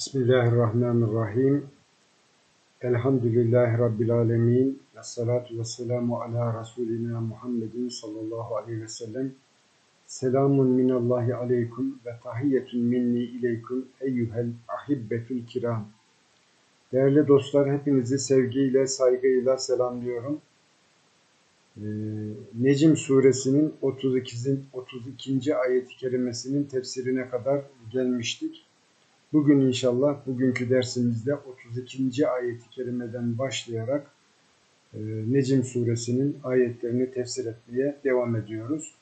Bismillahirrahmanirrahim. Elhamdülillahi Rabbil alemin. Ve salatu ve selamu ala Resulina Muhammedin sallallahu aleyhi ve sellem. Selamun minallahi aleyküm ve tahiyyetun minni ileyküm eyyuhel ahibbetül kiram. Değerli dostlar hepinizi sevgiyle, saygıyla selamlıyorum. Ee, Necim suresinin 32. 32. ayet-i kerimesinin tefsirine kadar gelmiştik. Bugün inşallah bugünkü dersimizde 32. ayet-i kerimeden başlayarak e, Necim suresinin ayetlerini tefsir etmeye devam ediyoruz.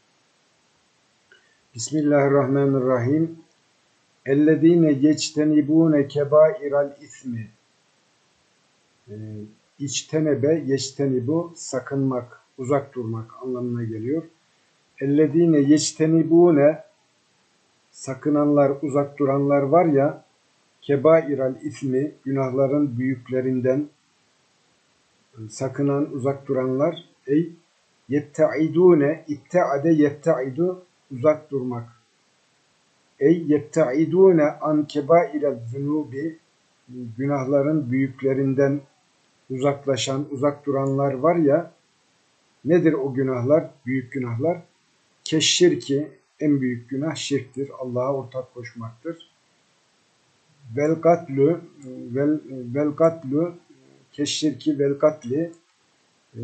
Bismillahirrahmanirrahim. Ellezine yectenibune kebairal ismi. E, içtenebe, yectenibu sakınmak, uzak durmak anlamına geliyor. Ellezine yectenibune sakınanlar, uzak duranlar var ya, kebairal ismi, günahların büyüklerinden sakınan, uzak duranlar, ey yebtaidune, ibtaade yebtaidu, uzak durmak. Ey yebtaidune an kebairel zunubi, günahların büyüklerinden uzaklaşan, uzak duranlar var ya, nedir o günahlar, büyük günahlar? Keşşirki, en büyük günah şirktir. Allah'a ortak koşmaktır. Vel katlu vel, vel katlu keşşirki e,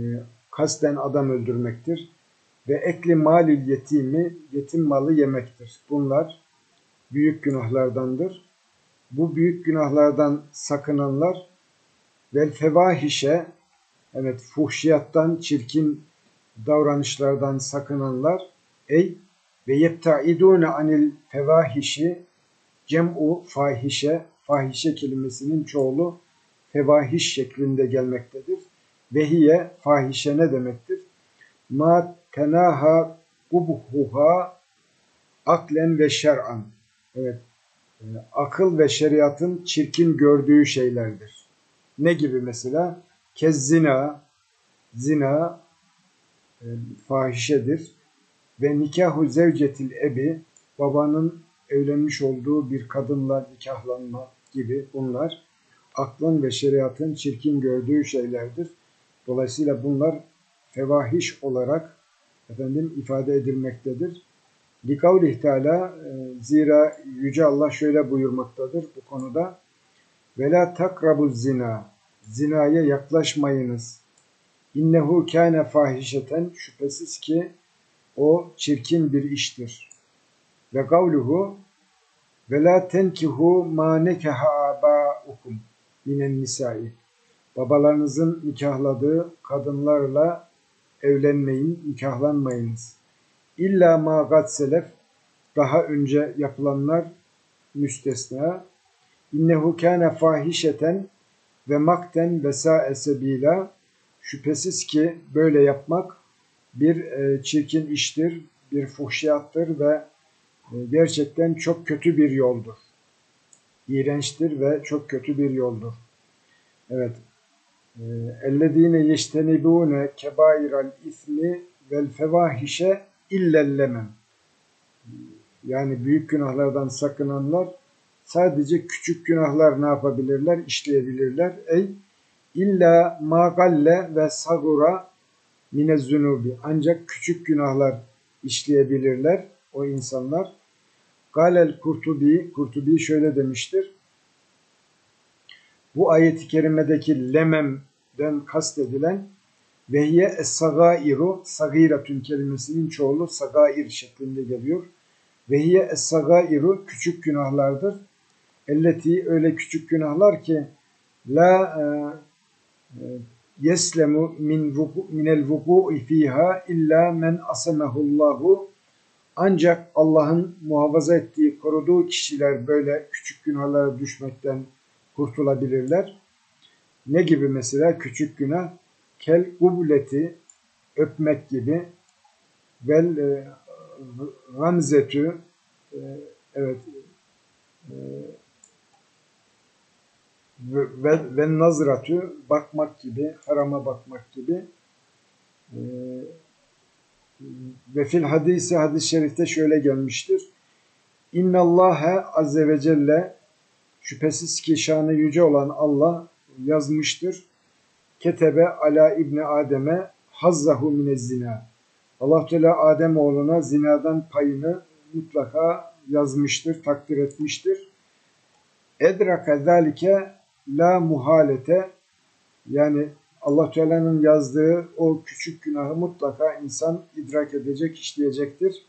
kasten adam öldürmektir. Ve ekli malil yetimi yetim malı yemektir. Bunlar büyük günahlardandır. Bu büyük günahlardan sakınanlar vel fevahişe evet fuhşiyattan çirkin davranışlardan sakınanlar ey ve yebtaidune anil fevahişi cem'u fahişe fahişe kelimesinin çoğulu fevahiş şeklinde gelmektedir. Vehiye fahişe ne demektir? Ma tenaha kubhuha aklen ve şer'an. Evet. E, akıl ve şeriatın çirkin gördüğü şeylerdir. Ne gibi mesela? Kez zina, zina e, fahişedir ve nikahu zevcetil ebi babanın evlenmiş olduğu bir kadınla nikahlanma gibi bunlar aklın ve şeriatın çirkin gördüğü şeylerdir. Dolayısıyla bunlar fevahiş olarak efendim ifade edilmektedir. Likavlih Teala e, zira Yüce Allah şöyle buyurmaktadır bu konuda. Ve la takrabu zina zinaya yaklaşmayınız. İnnehu kâne fahişeten şüphesiz ki o çirkin bir iştir. Ve kavluhu ve la tenkihu ma nekaha abaukum minen nisai. Babalarınızın nikahladığı kadınlarla evlenmeyin, nikahlanmayınız. İlla ma gad selef daha önce yapılanlar müstesna. İnnehu kâne fahişeten ve makten ve sa'e. Şüphesiz ki böyle yapmak bir e, çirkin iştir, bir fuhşiyattır ve e, gerçekten çok kötü bir yoldur. İğrençtir ve çok kötü bir yoldur. Evet. اَلَّذ۪ينَ يَجْتَنِبُونَ كَبَائِرَ الْاِثْمِ وَالْفَوَاهِشَ اِلَّا Yani büyük günahlardan sakınanlar sadece küçük günahlar ne yapabilirler? işleyebilirler. Ey illa magalle ve sagura mine zunubi. Ancak küçük günahlar işleyebilirler o insanlar. Galel Kurtubi, Kurtubi şöyle demiştir. Bu ayeti kerimedeki lememden kastedilen vehiye es-sagairu, sagiratun kelimesinin çoğulu sagair şeklinde geliyor. Vehiye es-sagairu küçük günahlardır. Elleti öyle küçük günahlar ki la e, e, yeslemu min vuku, minel vuku'i fiha illa men asamehullahu ancak Allah'ın muhafaza ettiği, koruduğu kişiler böyle küçük günahlara düşmekten kurtulabilirler. Ne gibi mesela küçük günah? Kel gubleti, öpmek gibi. Vel e, e, evet, e, ve, ve nazratü bakmak gibi, harama bakmak gibi e, ve fil hadisi hadis-i şerifte şöyle gelmiştir. İnna Allahe azze ve celle Şüphesiz ki şanı yüce olan Allah yazmıştır. Ketebe ala İbni Adem'e hazzahu mine zina. Allah Teala Adem oğluna zinadan payını mutlaka yazmıştır, takdir etmiştir. Edraka zalike la muhalete yani Allah Teala'nın yazdığı o küçük günahı mutlaka insan idrak edecek, işleyecektir.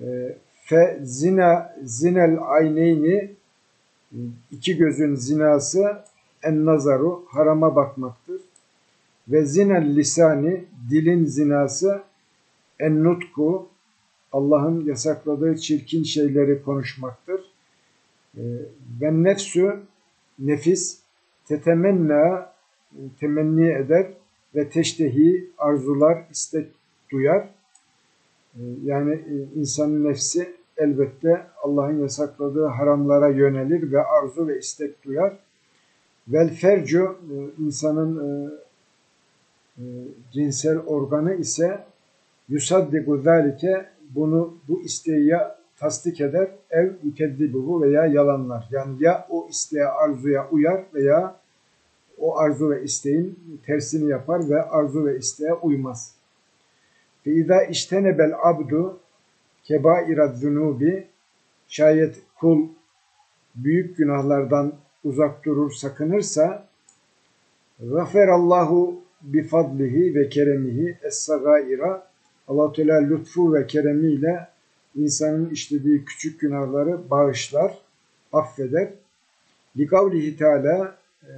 Ee, fe zina zinel ayneyni iki gözün zinası en nazaru harama bakmaktır. Ve zinel lisani dilin zinası en nutku Allah'ın yasakladığı çirkin şeyleri konuşmaktır. Ee, ve nefsü nefis tetemenna temenni eder ve teştehi arzular, istek duyar. Ee, yani e, insanın nefsi elbette Allah'ın yasakladığı haramlara yönelir ve arzu ve istek duyar. Vel fercu e, insanın e, cinsel organı ise yusaddiku zalike bunu bu isteği tasdik eder ev yükeddibuhu veya yalanlar. Yani ya o isteğe arzuya uyar veya o arzu ve isteğin tersini yapar ve arzu ve isteğe uymaz. Fe izâ iştenebel abdu kebairat zunubi şayet kul büyük günahlardan uzak durur, sakınırsa Allahu bi fadlihi ve keremihi es-sagaira Allah Teala lütfu ve keremiyle insanın işlediği küçük günahları bağışlar, affeder. Likavlihi Teala e,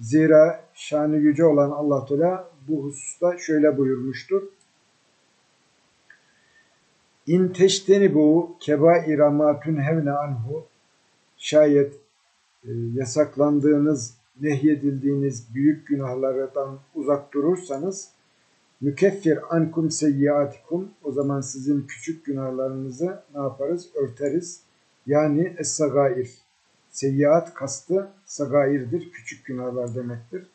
zira şanı yüce olan Allah Teala bu hususta şöyle buyurmuştur. İn teşteni bu kebaira ma tunhevne anhu şayet e, yasaklandığınız, nehyedildiğiniz büyük günahlardan uzak durursanız Mükeffir ankum seyyiatikum o zaman sizin küçük günahlarınızı ne yaparız? Örteriz. Yani es-sagair. Seyyiat kastı sagairdir. Küçük günahlar demektir.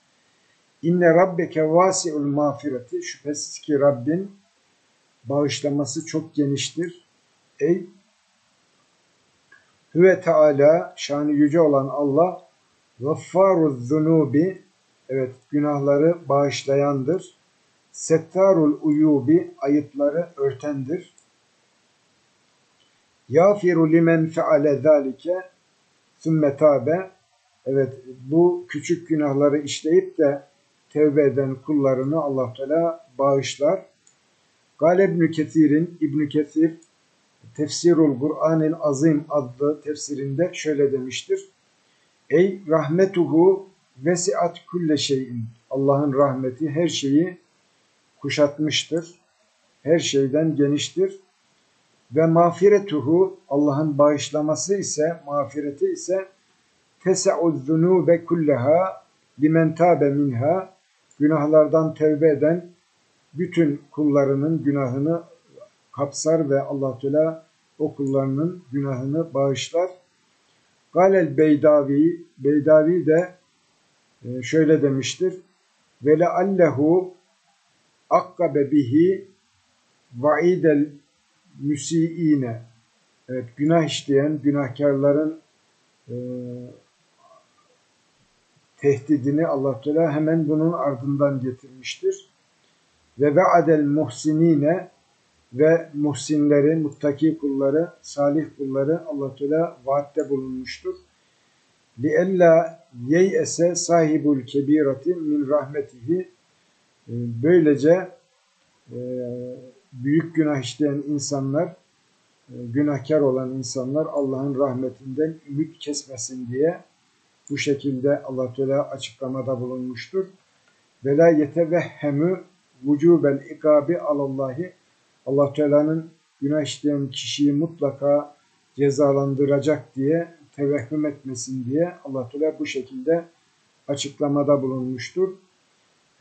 İnne rabbeke vasi'ul mağfireti. Şüphesiz ki Rabbin bağışlaması çok geniştir. Ey Hüve Teala şanı yüce olan Allah gaffaruz zunubi evet günahları bağışlayandır Settarul uyubi ayıpları örtendir. Yafiru limen feale zalike sümme tabe Evet bu küçük günahları işleyip de tevbe eden kullarını Allah Teala bağışlar. Gal İbn Kesir'in İbn Kesir Tefsirul Kur'anil Azim adlı tefsirinde şöyle demiştir. Ey rahmetuhu vesiat kulle şeyin. Allah'ın rahmeti her şeyi kuşatmıştır. Her şeyden geniştir. Ve mağfiretuhu Allah'ın bağışlaması ise, mağfireti ise tesa'ud zunube kulleha limen tabe minha günahlardan tevbe eden bütün kullarının günahını kapsar ve Allah Teala o kullarının günahını bağışlar. Galel Beydavi, Beydavi de e, şöyle demiştir. Ve leallehu akkabe bihi vaidel müsiine evet günah işleyen günahkarların e, tehdidini Allah Teala hemen bunun ardından getirmiştir. Ve ve'adel muhsinine ve muhsinleri, muttaki kulları, salih kulları Allah Teala vaatte bulunmuştur. لِأَلَّا yeyese sahibul kebirati min rahmetihi ee, böylece e, büyük günah işleyen insanlar, e, günahkar olan insanlar Allah'ın rahmetinden ümit kesmesin diye bu şekilde Allah Teala açıklamada bulunmuştur. Ve la yetevehhemü vücubel ikabi alallahi Allah Teala'nın günah işleyen kişiyi mutlaka cezalandıracak diye tevehhüm etmesin diye Allah Teala bu şekilde açıklamada bulunmuştur.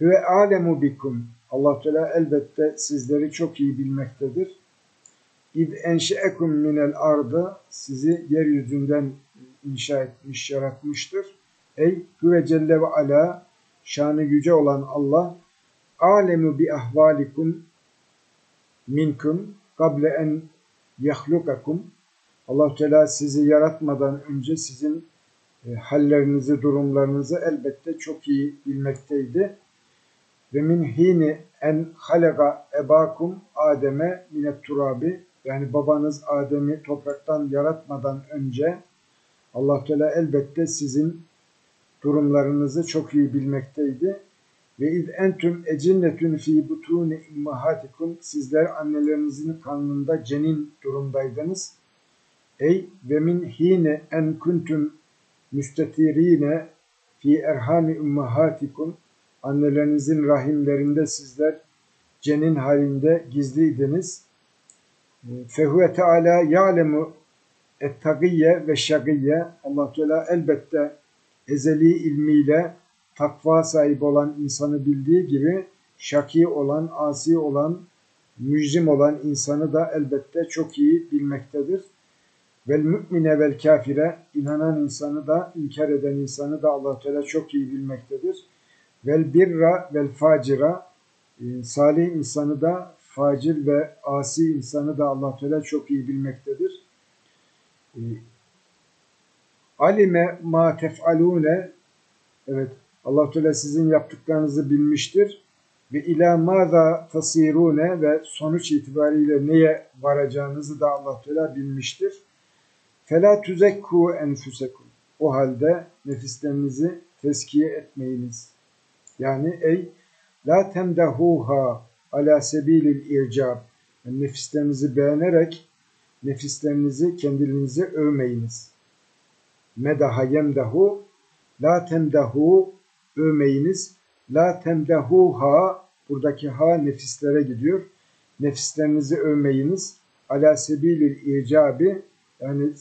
Ve alemu bikum. Allah Teala elbette sizleri çok iyi bilmektedir. İd enşeekum minel ardı sizi yeryüzünden inşa etmiş, yaratmıştır. Ey Hüve Celle ve Ala şanı yüce olan Allah alemu bi ahvalikum minkum kable en yahlukakum allah Teala sizi yaratmadan önce sizin e, hallerinizi, durumlarınızı elbette çok iyi bilmekteydi. Ve min hini en halega ebakum Adem'e minet turabi yani babanız Adem'i topraktan yaratmadan önce Allah Teala elbette sizin durumlarınızı çok iyi bilmekteydi. Ve iz entüm ecinnetün fi butuni immahatikum sizler annelerinizin karnında cenin durumdaydınız. Ey ve min hine en kuntum müstetirine fi erhami ummahatikum annelerinizin rahimlerinde sizler cenin halinde gizliydiniz. Fehuve Teala ya'lemu ettagiyye ve şagiyye Allah Teala elbette ezeli ilmiyle takva sahibi olan insanı bildiği gibi şaki olan, asi olan, mücrim olan insanı da elbette çok iyi bilmektedir. Vel mümine vel kafire inanan insanı da inkar eden insanı da Allah Teala çok iyi bilmektedir. Vel birra vel facira e, salih insanı da facir ve asi insanı da Allah Teala çok iyi bilmektedir. E, alime ma tef'alune evet Allah Teala sizin yaptıklarınızı bilmiştir ve ila maza tasirune ve sonuç itibariyle neye varacağınızı da Allah Teala bilmiştir. Fela tuzekku enfusekum. O halde nefislerinizi teskiye etmeyiniz. Yani ey la temdehuha ala sebilil ircab. Yani nefislerinizi beğenerek nefislerinizi kendinizi övmeyiniz. Medaha yemdehu la temdehu övmeyiniz. La temdehuha buradaki ha nefislere gidiyor. Nefislerinizi övmeyiniz. Ala sebilil ircabi yani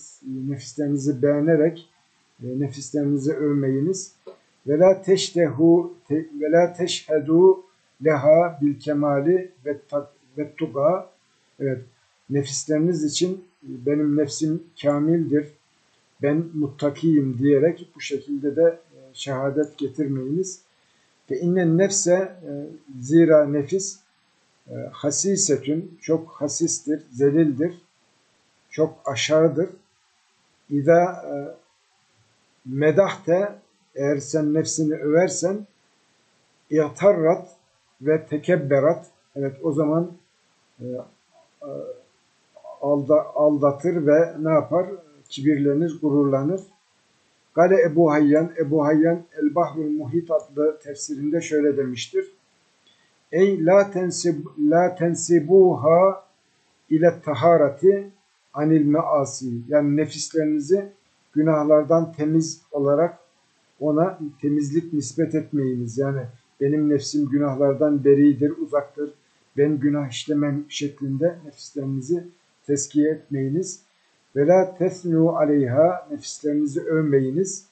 nefislerinizi beğenerek e, nefislerinizi övmeyiniz. Ve la teştehu ve la teşhedu leha bil kemali ve tuga. Evet, nefisleriniz için benim nefsim kamildir. Ben muttakiyim diyerek bu şekilde de e, şehadet getirmeyiniz. Ve innen nefse e, zira nefis hasisetün çok hasistir, zelildir çok aşağıdır. İza e, medahte eğer sen nefsini översen i'tarrat ve tekebberat evet o zaman e, e, alda, aldatır ve ne yapar? Kibirlenir, gururlanır. Gale Ebu Hayyan, Ebu Hayyan El Bahrul Muhit adlı tefsirinde şöyle demiştir. Ey la tensib la tensibuha ile taharati anil measi yani nefislerinizi günahlardan temiz olarak ona temizlik nispet etmeyiniz. Yani benim nefsim günahlardan beridir, uzaktır. Ben günah işlemem şeklinde nefislerinizi teskiye etmeyiniz. Ve la tesnu aleyha nefislerinizi övmeyiniz.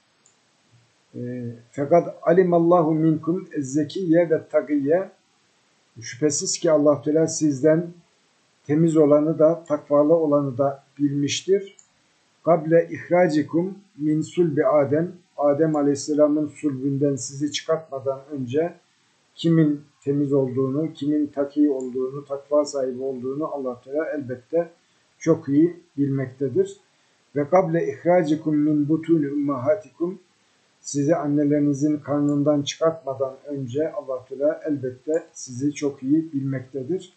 E, fakat alimallahu minkum ezzekiye ve tagiye şüphesiz ki Allah Teala sizden temiz olanı da takvalı olanı da bilmiştir. Kable ihracikum min sulbi Adem Adem Aleyhisselam'ın sulbünden sizi çıkartmadan önce kimin temiz olduğunu, kimin taki olduğunu, takva sahibi olduğunu Allah Teala elbette çok iyi bilmektedir. Ve kable ihracikum min butuni ummahatikum sizi annelerinizin karnından çıkartmadan önce Allah Teala elbette sizi çok iyi bilmektedir.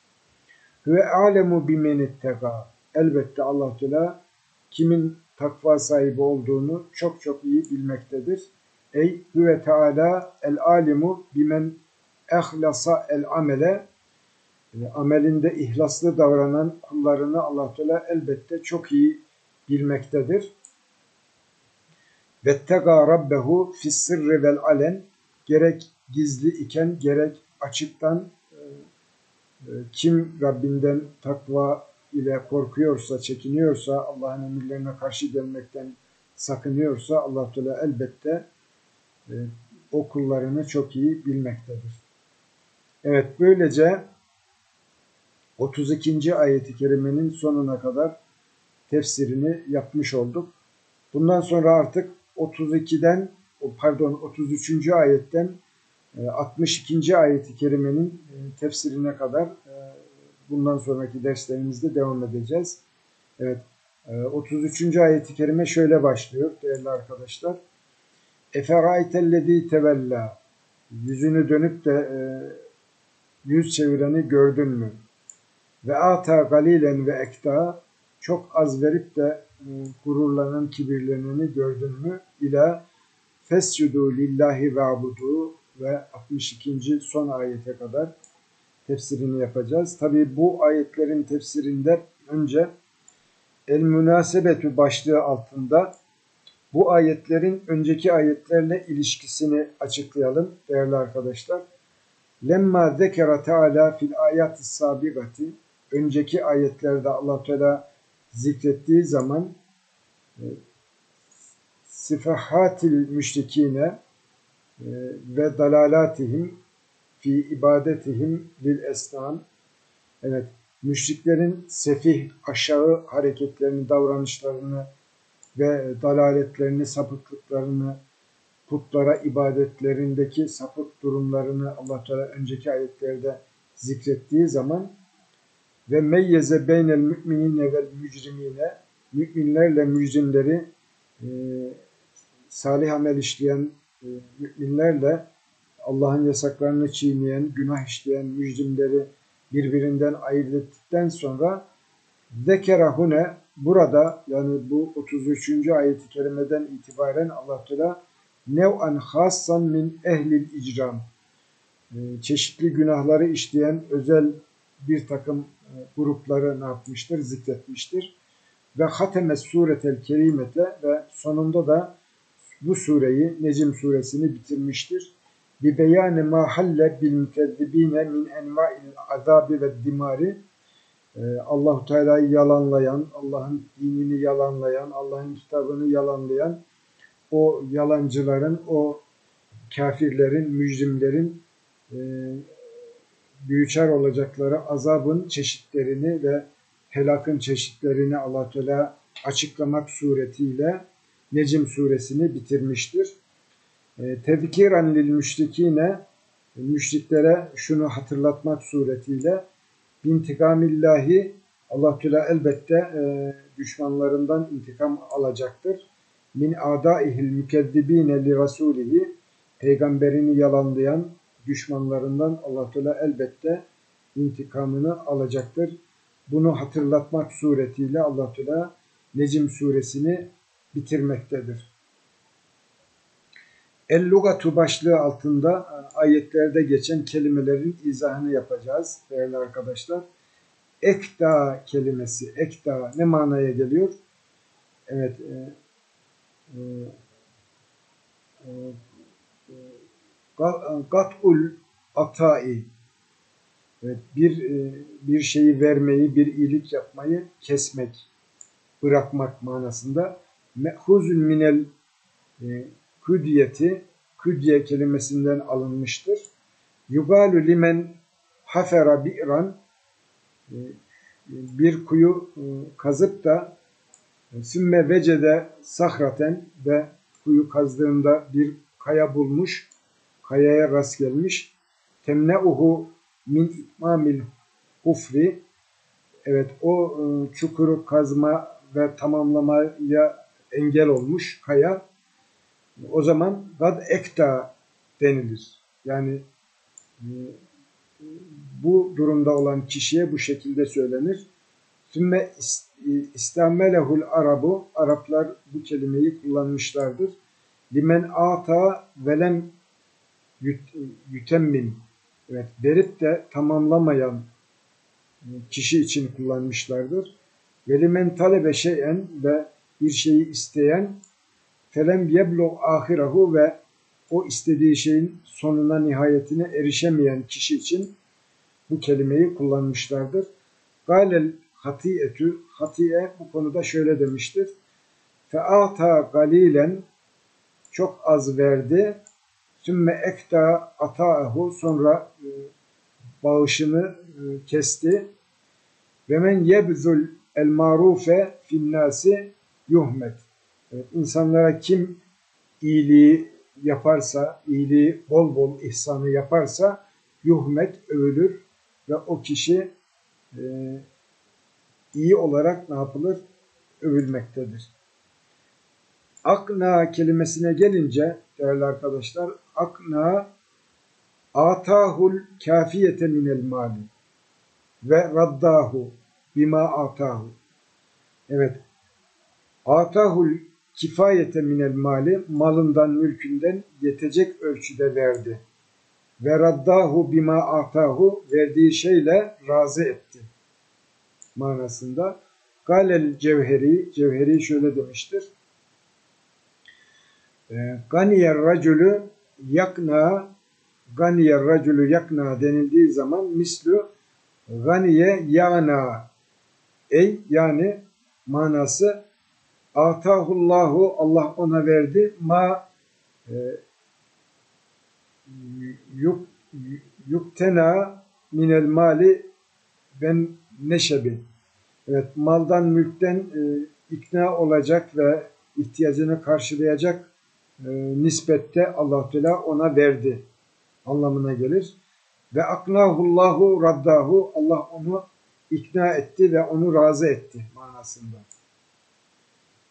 Ve alemu bimenittega. Elbette Allah Teala kimin takva sahibi olduğunu çok çok iyi bilmektedir. Ey ve Teala el alimu bimen ehlasa el amele amelinde ihlaslı davranan kullarını Allah Teala elbette çok iyi bilmektedir. Vettega rabbehu fis sirri vel alen gerek gizli iken gerek açıktan ee, kim Rabbinden takva ile korkuyorsa, çekiniyorsa, Allah'ın emirlerine karşı gelmekten sakınıyorsa Allah Teala elbette e, o kullarını çok iyi bilmektedir. Evet böylece 32. ayeti kerimenin sonuna kadar tefsirini yapmış olduk. Bundan sonra artık 32'den pardon 33. ayetten 62. Ee, ayeti kerimenin e, tefsirine kadar e, bundan sonraki derslerimizde devam edeceğiz. Evet. Ee, 33. ayeti kerime şöyle başlıyor değerli arkadaşlar. Eferaytellezî tevella Yüzünü dönüp de e, yüz çevireni gördün mü? Ve ata galilen ve ekta çok az verip de e, gururlanan, kibirleneni gördün mü? İla fescudu lillahi ve abudu ve 62. son ayete kadar tefsirini yapacağız. Tabi bu ayetlerin tefsirinde önce El Münasebetü başlığı altında bu ayetlerin önceki ayetlerle ilişkisini açıklayalım değerli arkadaşlar. Lemma zekera Teala fil ayati sabigati önceki ayetlerde Allah Teala zikrettiği zaman e, sifahatil müşrikine e, ve dalalatihim fi ibadetihim lil esnam evet müşriklerin sefih aşağı hareketlerini davranışlarını ve dalaletlerini sapıklıklarını putlara ibadetlerindeki sapık durumlarını Allah Teala önceki ayetlerde zikrettiği zaman ve meyyeze beynel müminine vel mücrimine müminlerle mücrimleri e, salih amel işleyen e, müminlerle Allah'ın yasaklarını çiğneyen, günah işleyen mücrimleri birbirinden ayırt ettikten sonra zekerahune burada yani bu 33. ayeti kerimeden itibaren Allah Teala nev'an hassan min ehlil icram e, çeşitli günahları işleyen özel bir takım e, grupları ne yapmıştır? Zikretmiştir. Ve hateme suretel kerimete ve sonunda da bu sureyi Necim suresini bitirmiştir. Bi beyane ma halle bil mükezzibine min enva'il azabi ve dimari Allahu Teala'yı yalanlayan, Allah'ın dinini yalanlayan, Allah'ın kitabını yalanlayan o yalancıların, o kafirlerin, mücrimlerin e, büyüçer olacakları azabın çeşitlerini ve helakın çeşitlerini Allah Teala açıklamak suretiyle Necim suresini bitirmiştir. E, Tevkiran lil müşrikine müşriklere şunu hatırlatmak suretiyle bintikamillahi Allah Teala elbette e, düşmanlarından intikam alacaktır. Min adaihil mükezzibine li rasulihi peygamberini yalanlayan düşmanlarından Allah Teala elbette intikamını alacaktır. Bunu hatırlatmak suretiyle Allah Teala Necim suresini bitirmektedir. El-Lugatu başlığı altında e, ayetlerde geçen kelimelerin izahını yapacağız değerli arkadaşlar. Ekta kelimesi, ekta ne manaya geliyor? Evet, e, e, e, gat'ul atai evet, bir e, bir şeyi vermeyi, bir iyilik yapmayı kesmek, bırakmak manasında. Me'huzun minel e, küdiyeti, küdye kelimesinden alınmıştır. Yugalu limen hafera bi'ran e, bir kuyu kazıp da sümme vecede sahraten ve kuyu kazdığında bir kaya bulmuş kayaya rast gelmiş. Temneuhu min itmamil hufri evet o e, çukuru kazma ve tamamlamaya engel olmuş kaya o zaman gad ekta denilir. Yani e, bu durumda olan kişiye bu şekilde söylenir. Sümme istamelehul arabu Araplar bu kelimeyi kullanmışlardır. Limen ata velem yütemmim evet, verip de tamamlamayan kişi için kullanmışlardır. Velimen talebe şeyen ve bir şeyi isteyen felem yeblug ahirahu ve o istediği şeyin sonuna nihayetine erişemeyen kişi için bu kelimeyi kullanmışlardır. Galel hatiyetü hatiye bu konuda şöyle demiştir. Feata galilen çok az verdi Sümme ekta ata'ahu sonra e, bağışını e, kesti. Ve men yebzul el marufe finnasi yuhmet. İnsanlara kim iyiliği yaparsa, iyiliği bol bol ihsanı yaparsa yuhmet övülür ve o kişi e, iyi olarak ne yapılır? övülmektedir. Akna kelimesine gelince değerli arkadaşlar, akna atahul kafiyete minel mali ve raddahu bima atahu. Evet. Atahul kifayete minel mali malından mülkünden yetecek ölçüde verdi. Ve raddahu bima atahu verdiği şeyle razı etti. Manasında. Galel Cevheri, Cevheri şöyle demiştir. Ee, Ganiyer racülü yakna Ganiyer racülü yakna denildiği zaman mislü ganiye yana ey yani manası atahullahu Allah ona verdi ma e, yuk, yuktena minel mali ben neşebi evet maldan mülkten e, ikna olacak ve ihtiyacını karşılayacak e, nispette allah Teala ona verdi anlamına gelir. Ve aknahullahu raddahu Allah onu ikna etti ve onu razı etti manasında.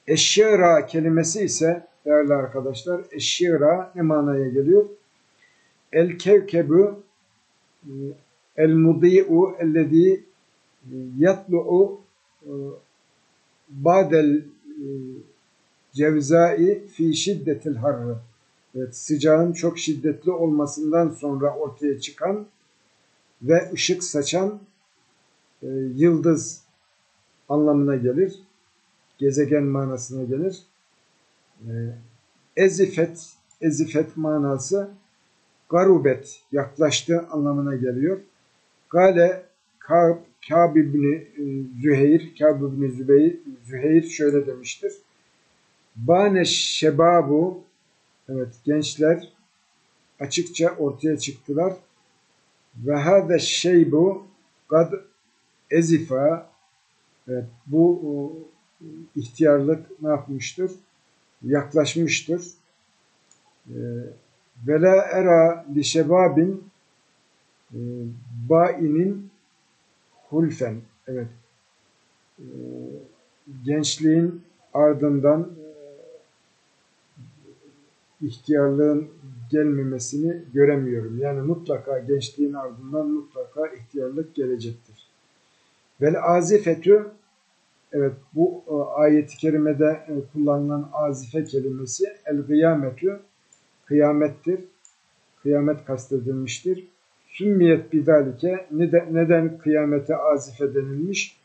Eşşira kelimesi ise değerli arkadaşlar eşşira ne manaya geliyor? El kevkebu el mudi'u ellezî yatlu'u badel cevzai fi şiddetil harrı. Evet, sıcağın çok şiddetli olmasından sonra ortaya çıkan ve ışık saçan e, yıldız anlamına gelir. Gezegen manasına gelir. E, ezifet, ezifet manası garubet, yaklaştı anlamına geliyor. Gale Kâb, Kâb ibni e, Züheyr, Kâb ibni Züheyr şöyle demiştir. Bane şebabu, evet gençler açıkça ortaya çıktılar. Ve hâze şeybu kad ezifa, evet, bu ihtiyarlık ne yapmıştır? Yaklaşmıştır. E, ve era li şebabin e, bainin hulfen. Evet. E, gençliğin ardından ihtiyarlığın gelmemesini göremiyorum. Yani mutlaka gençliğin ardından mutlaka ihtiyarlık gelecektir. Vel azifetü evet bu ayet-i kerimede kullanılan azife kelimesi el kıyametü kıyamettir. Kıyamet kastedilmiştir. Sümmiyet bidalike neden kıyamete azife denilmiş?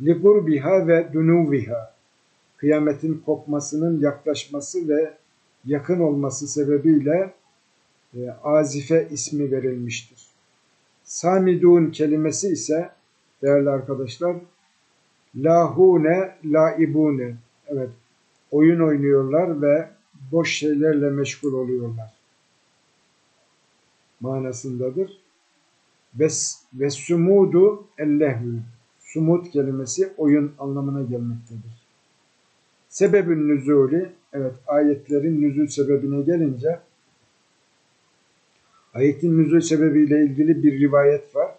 Ligurbiha ve dunuviha kıyametin kopmasının yaklaşması ve yakın olması sebebiyle e, azife ismi verilmiştir. Samidun kelimesi ise değerli arkadaşlar lahune laibune evet oyun oynuyorlar ve boş şeylerle meşgul oluyorlar manasındadır. Ve, ve sumudu ellehü sumud kelimesi oyun anlamına gelmektedir. Sebebün nüzulü evet ayetlerin nüzul sebebine gelince ayetin nüzul sebebiyle ilgili bir rivayet var.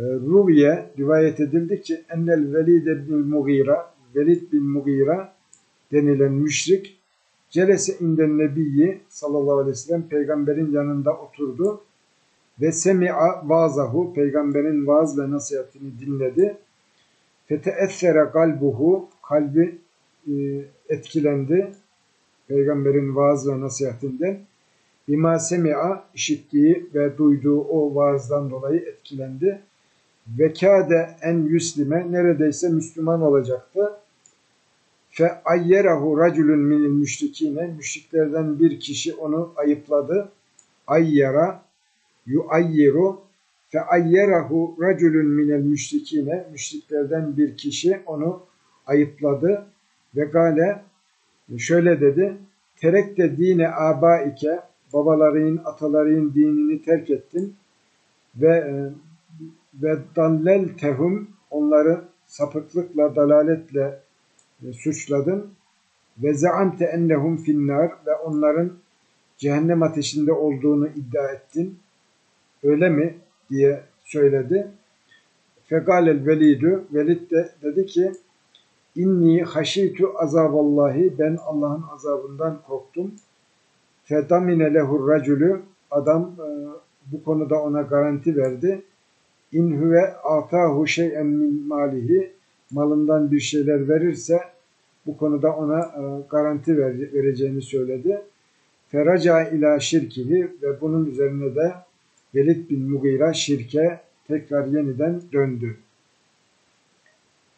E, Ruviye rivayet edildi ki ennel velid bin Mughira Velid bin Mughira denilen müşrik Celese inden nebiyyi sallallahu aleyhi ve sellem peygamberin yanında oturdu ve semi'a vazahu peygamberin vaaz ve nasihatini dinledi. Feteessere kalbuhu kalbi e, etkilendi peygamberin vaaz ve nasihatinden. Bima semi'a işittiği ve duyduğu o vaazdan dolayı etkilendi. Ve kâde en yüslime neredeyse Müslüman olacaktı fe ayyerahu raculun minil müşrikine müşriklerden bir kişi onu ayıpladı. Ayyera yuayyiru fe ayyerahu raculun minel müşrikine müşriklerden bir kişi onu ayıpladı ve gale şöyle dedi terek de dine abaike babaların ataların dinini terk ettin ve ve dallel tehum onları sapıklıkla dalaletle suçladın ve zaamte ennehum finnar ve onların cehennem ateşinde olduğunu iddia ettin. Öyle mi? diye söyledi. Fegalel velidü Velid de dedi ki İnni haşitu azaballahi ben Allah'ın azabından korktum. Fedamine lehur racülü adam e, bu konuda ona garanti verdi. İn huve atahu şey'en min malihi malından bir şeyler verirse bu konuda ona e, garanti ver, vereceğini söyledi. Feraca ila şirkihi ve bunun üzerine de Velid bin Mughira şirke tekrar yeniden döndü.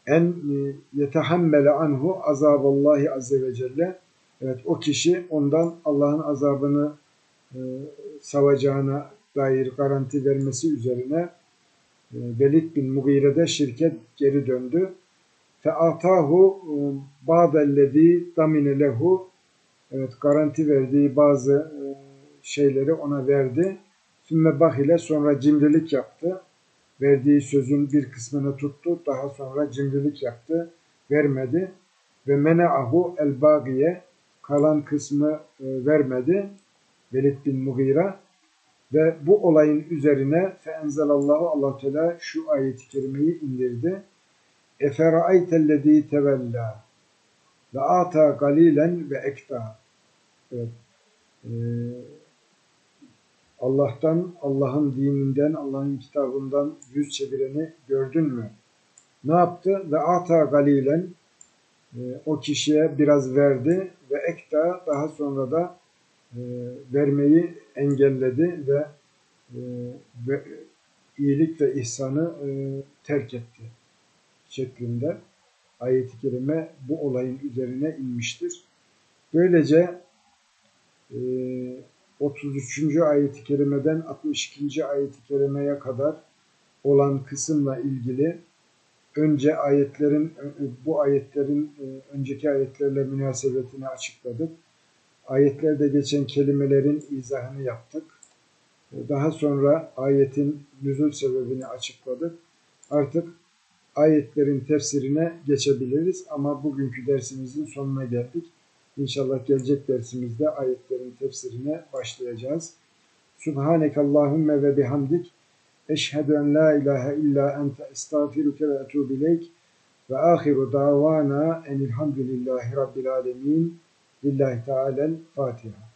En e, yetehammele anhu azaballahi azze ve celle Evet o kişi ondan Allah'ın azabını e, savacağına dair garanti vermesi üzerine Velid bin Mughire'de şirket geri döndü. Fe'atahu e, ba'dellezî damine lehu Evet garanti verdiği bazı e, şeyleri ona verdi. Sümme bahile sonra cimrilik yaptı. Verdiği sözün bir kısmını tuttu. Daha sonra cimrilik yaptı. Vermedi. Ve mene'ahu el bagiye kalan kısmı e, vermedi. Velid bin Mughira ve bu olayın üzerine feenzelallahu Allah Teala şu ayeti kerimeyi indirdi. Efera'aytellezî tevella ve ata galilen ve ekta. Evet. Ee, Allah'tan, Allah'ın dininden, Allah'ın kitabından yüz çevireni gördün mü? Ne yaptı? Ve ata galilen e, o kişiye biraz verdi ve ekta daha sonra da vermeyi engelledi ve, e, ve iyilik ve ihsanı e, terk etti şeklinde ayet-i kerime bu olayın üzerine inmiştir. Böylece e, 33. ayet-i kerimeden 62. ayet-i kerimeye kadar olan kısımla ilgili önce ayetlerin bu ayetlerin e, önceki ayetlerle münasebetini açıkladık. Ayetlerde geçen kelimelerin izahını yaptık. E, daha sonra ayetin nüzul sebebini açıkladık. Artık ayetlerin tefsirine geçebiliriz ama bugünkü dersimizin sonuna geldik. İnşallah gelecek dersimizde ayetlerin tefsirine başlayacağız. Subhaneke Allahümme ve bihamdik. Eşhedü en la ilahe illa ente estağfiruke ve etubu ileyk. Ve ahiru davana enilhamdülillahi rabbil alemin. Lillahi Teala'l Fatiha.